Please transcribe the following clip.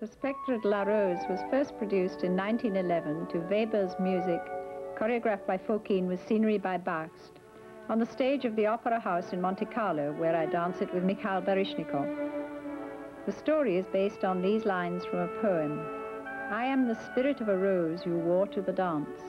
The Spectre La Rose was first produced in 1911 to Weber's music, choreographed by Fokine with scenery by Bakst, on the stage of the Opera House in Monte Carlo, where I dance it with Mikhail Baryshnikov. The story is based on these lines from a poem. I am the spirit of a rose you wore to the dance.